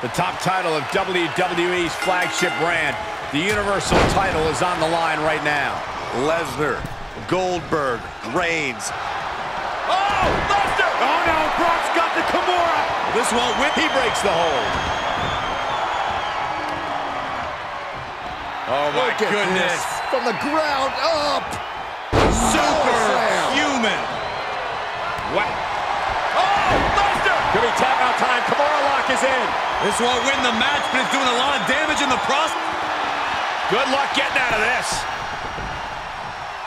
The top title of WWE's flagship brand, the Universal title is on the line right now. Lesnar, Goldberg, Reigns. Oh, Lesnar! Oh no, Brock's got the Kimura. This won't win. He breaks the hold. Oh my goodness. this. From the ground up. Superhuman. Wow. Oh, Lesnar! Could be tap out time. Kimura lock is in. This won't win the match, but it's doing a lot of damage in the process. Good luck getting out of this.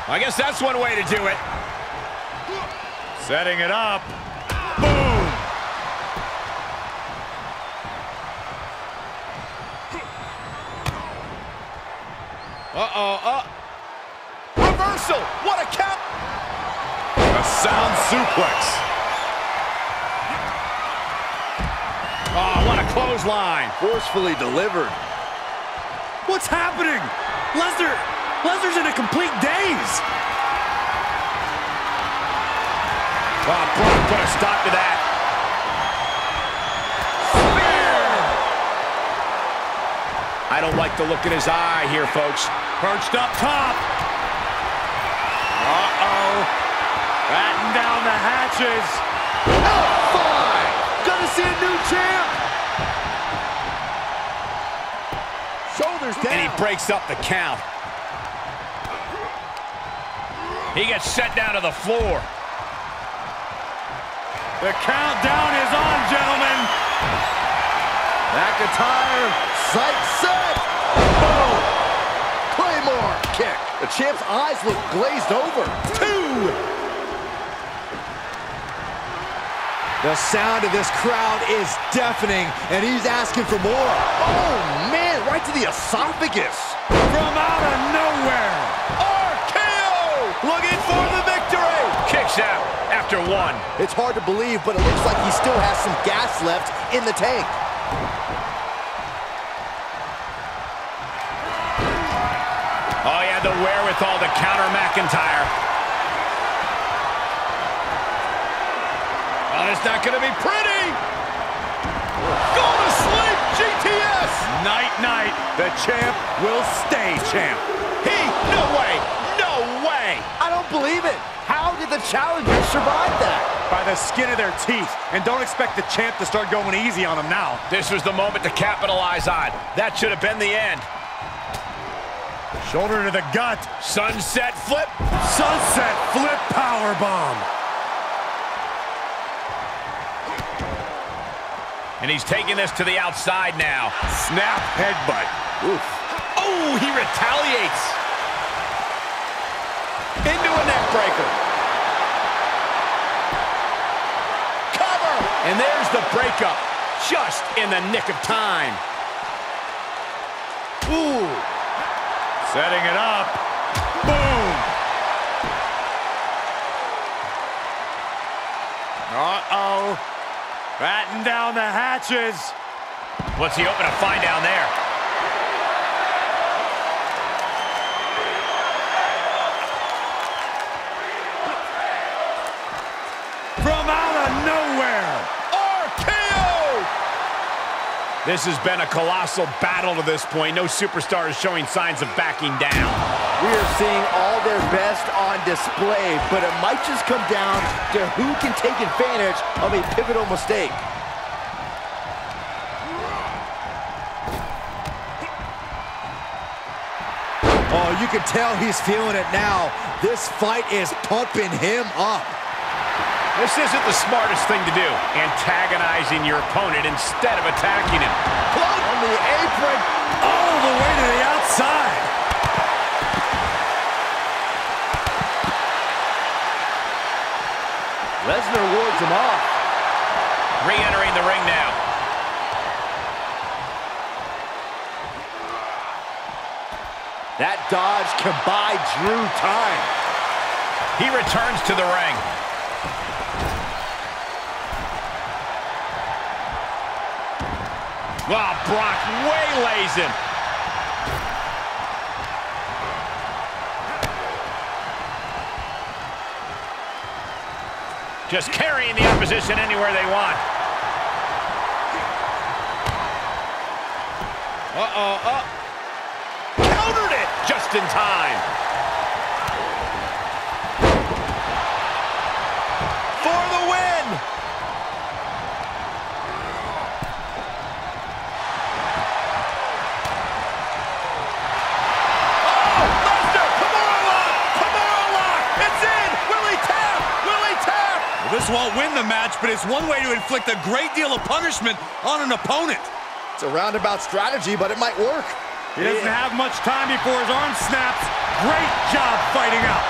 I guess that's one way to do it. Setting it up. Boom! Uh-oh, uh. Reversal! What a count! A sound suplex. Clothesline. Forcefully delivered. What's happening? Lesnar, Lesnar's in a complete daze. Oh, Brock put a stop to that. Spear! I don't like the look in his eye here, folks. Perched up top. Uh-oh. Batten down the hatches. Oh, Gonna see a new champ. Down. And he breaks up the count. He gets sent down to the floor. The countdown is on, gentlemen. McIntyre, sight set. Boom. Claymore kick. The champ's eyes look glazed over. Two. The sound of this crowd is deafening, and he's asking for more. Oh, man, right to the esophagus. From out of nowhere. RKO! Looking for the victory! Kicks out after one. It's hard to believe, but it looks like he still has some gas left in the tank. Oh, yeah, the wherewithal to counter McIntyre. Oh, it's not going to be pretty. Go to sleep, GTS. Night, night. The champ will stay champ. He, no way, no way. I don't believe it. How did the challengers survive that? By the skin of their teeth. And don't expect the champ to start going easy on him now. This was the moment to capitalize on. That should have been the end. Shoulder to the gut. Sunset flip. Sunset flip power bomb. And he's taking this to the outside now. Snap headbutt. Oof. Oh, he retaliates. Into a neck breaker. Cover. And there's the breakup. Just in the nick of time. Ooh. Setting it up. Boom. Uh-oh. Batten down the hatches. What's he hoping to find down there? From out of nowhere. RKO! This has been a colossal battle to this point. No superstar is showing signs of backing down. We are seeing all their best on display, but it might just come down to who can take advantage of a pivotal mistake. Oh, you can tell he's feeling it now. This fight is pumping him up. This isn't the smartest thing to do, antagonizing your opponent instead of attacking him. Close on the apron. All the way to the outside. Wards him off. Re-entering the ring now. That dodge can buy Drew time. He returns to the ring. Wow, Brock waylays him. Just carrying the opposition anywhere they want. Uh-oh, uh. Countered it just in time. This won't win the match, but it's one way to inflict a great deal of punishment on an opponent. It's a roundabout strategy, but it might work. He doesn't have much time before his arm snaps. Great job fighting out.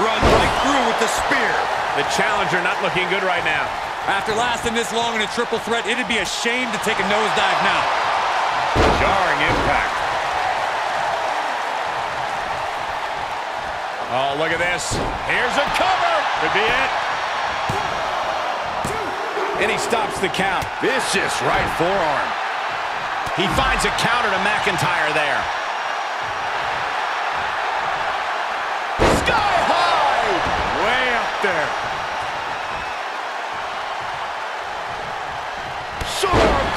Run right through with the spear. The challenger not looking good right now. After lasting this long in a triple threat, it'd be a shame to take a nosedive now. Jarring impact. Oh, look at this. Here's a cover. Could be it. And he stops the count. Vicious right forearm. He finds a counter to McIntyre there. Sky high! Way up there.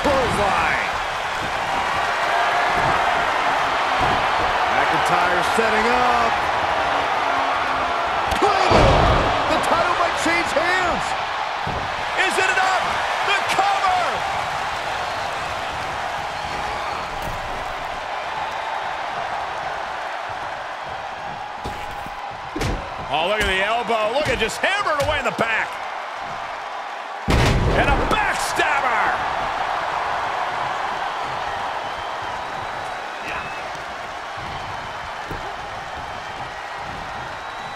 Clothesline. McIntyre setting up. Oh, look at the elbow. Look at just hammered away in the back. And a backstabber.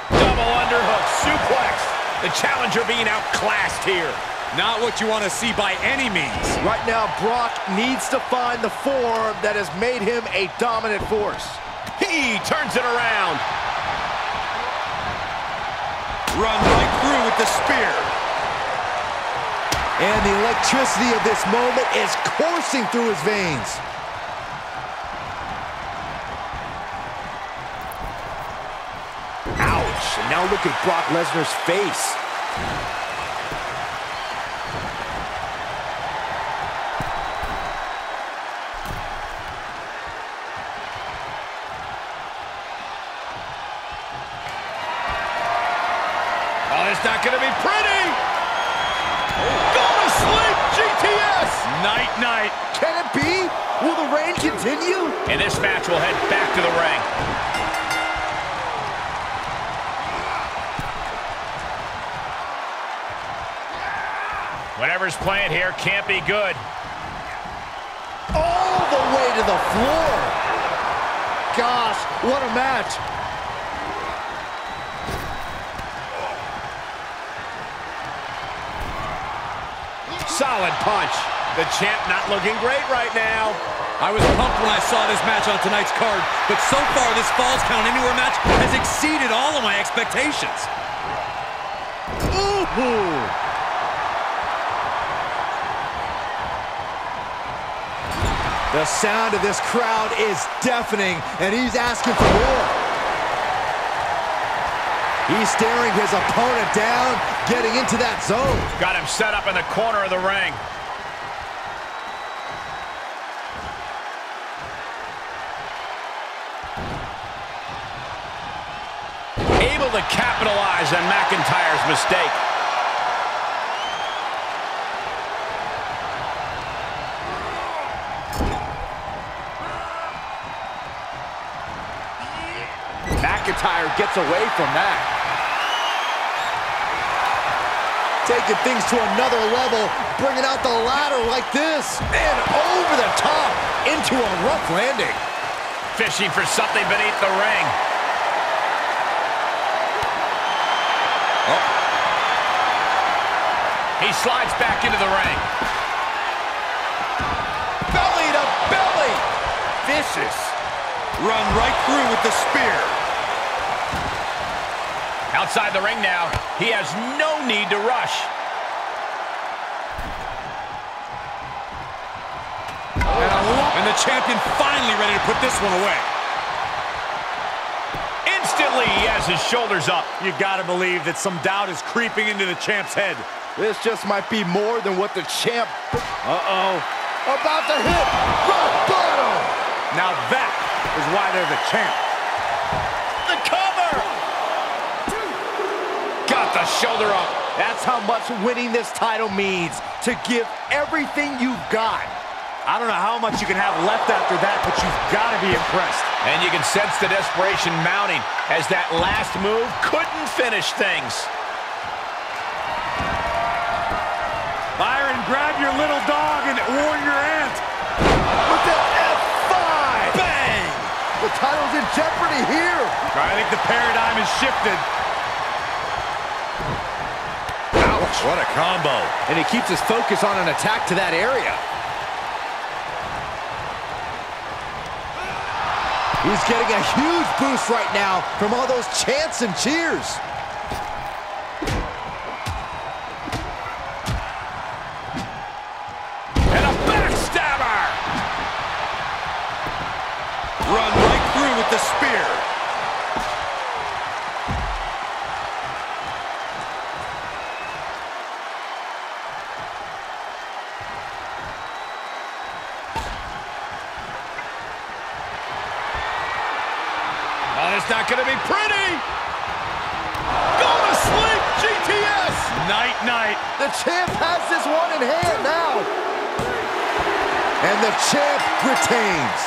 Double underhook suplex. The challenger being outclassed here. Not what you want to see by any means. Right now, Brock needs to find the form that has made him a dominant force. He turns it around. Run right through with the spear. And the electricity of this moment is coursing through his veins. Ouch. And now look at Brock Lesnar's face. Will the reign continue? And this match will head back to the ring. Whatever's playing here can't be good. All the way to the floor. Gosh, what a match. Solid punch. The champ not looking great right now. I was pumped when I saw this match on tonight's card, but so far this Falls Count Anywhere match has exceeded all of my expectations. Ooh. The sound of this crowd is deafening, and he's asking for more. He's staring his opponent down, getting into that zone. Got him set up in the corner of the ring. Able to capitalize on McIntyre's mistake. McIntyre gets away from that. Taking things to another level, bringing out the ladder like this, and over the top into a rough landing. Fishing for something beneath the ring. He slides back into the ring. Belly to belly. Vicious. Run right through with the spear. Outside the ring now. He has no need to rush. And the champion finally ready to put this one away. Instantly, he has his shoulders up. You gotta believe that some doubt is creeping into the champ's head. This just might be more than what the champ... Uh-oh. About to hit rock bottom! Now that is why they're the champ. The cover! Got the shoulder up. That's how much winning this title means. To give everything you've got. I don't know how much you can have left after that, but you've got to be impressed. And you can sense the desperation mounting as that last move couldn't finish things. Grab your little dog and warn your aunt. With the F5! Bang! The title's in jeopardy here. I think the paradigm has shifted. Ouch. What a combo. And he keeps his focus on an attack to that area. He's getting a huge boost right now from all those chants and cheers. Not going to be pretty! Go to sleep, GTS! Night, night. The champ has this one in hand now. And the champ retains.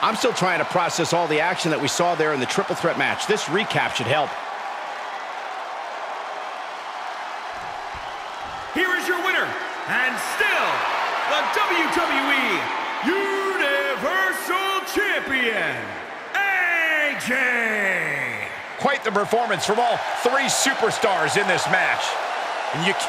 I'm still trying to process all the action that we saw there in the triple threat match. This recap should help. Here is your winner, and still the WWE Quite the performance from all three superstars in this match. And you can't